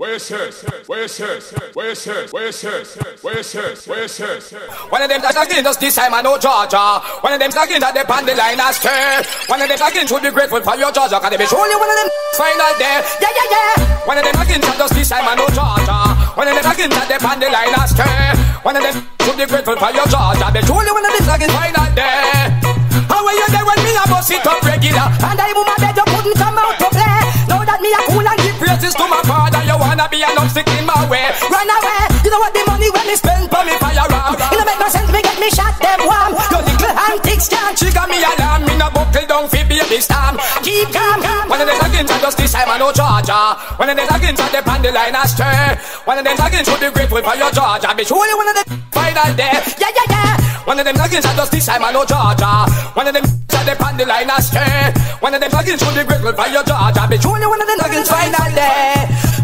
Where's hers? Where's hers? Where's hers? Where's hers? Where's hers? Where's hers? One of them that's again just this time I know Georgia. One of them again that they pan the line as skirt. One of them again should be grateful for your Georgia. Cause they be surely one of them final day. Yeah, yeah, yeah. One of them again that just this time I know Georgia. One of them again that they pan the line as skirt. One of them should be grateful for your Georgia. They surely one of them again final day. How are you there when me a bust it up regular? And I move my wanna be an obstacle in my way. Run away. You know what the money when me spend for me firearm. It don't make no sense me get me shot them warm. Your little antics can't trigger me alarm. Me no buckle down fi baby storm. Keep calm. One of them against just this time I know Georgia. One of them against the pan the line astray. One of them against should be grateful for your Georgia. Be surely one of them final day. Yeah yeah yeah. One of them against just this time I know Georgia. One of them that they pan the line astray. One of them against should be grateful for your Georgia. Be surely one of them against final day.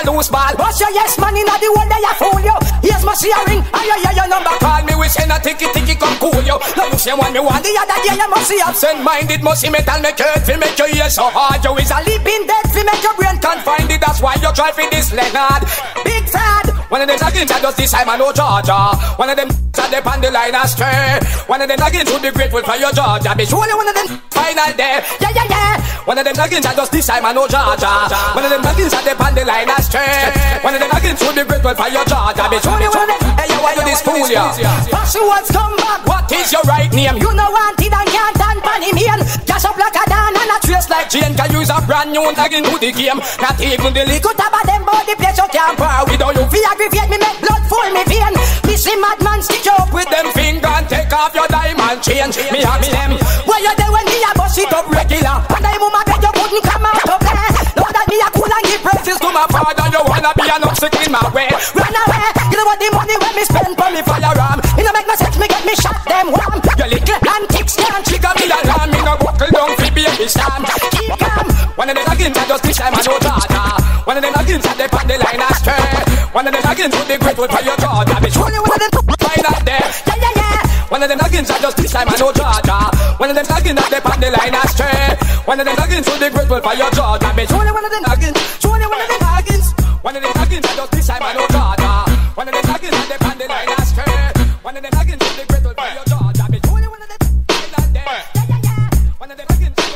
A loose ball. Bust your yes man in the one day I fool you. Here's my ring. I hear your number. Call me, we send a ticket, ticket come cool you. Now you say one me want the other day, you must see absent minded, must see metal make hurt, fi make your ears so hard. You is a leaping dead, fi make your brain can't find it. That's why you try for this Leonard. Big fraud. One of them again that does this time I know Georgia. One of them that they pan the line astray. One of them again should be grateful for your Georgia. Be surely one of them final day. Yeah yeah yeah. One of them again that does this time I know Georgia. One of them again that they pan the line astray. One of them again should be grateful for your Georgia. Be surely one of. Hey why you this fool ya? Passwords come back. What is your right name? You know wanted and can't stand funny man. Cash up like a dan and a trace like Jane. Can use a brand new tag into the game. Not even the liquid tab of them body place you can't par without you. Feel aggravate me, make blood full me vein. Me see madman stick you up with them finger and take off your diamond chain. Me have me them. To my father. You wanna be an obstacle in my way? Run away. You know what the money when me spend for me firearm? It don't make no sense. Me get me shot them warm. Your little antics can't trigger me alarm. Me no buckle down fi baby stand. Keep calm. One of them against I just this time I know Georgia. One of them against I they pan the line astray. One of them against would be grateful for your Georgia. Be surely one of them find out there. Yeah yeah yeah. One of them against I just this time I know Georgia. One of them against they pan the line astray. One of them against would be grateful for your Georgia. Be surely one of them against. Surely one of them. One of them again to the this time I know Dada. One of them again to the candy line as fair. One of them again had the great for your Dada. Be one of them. One of them again.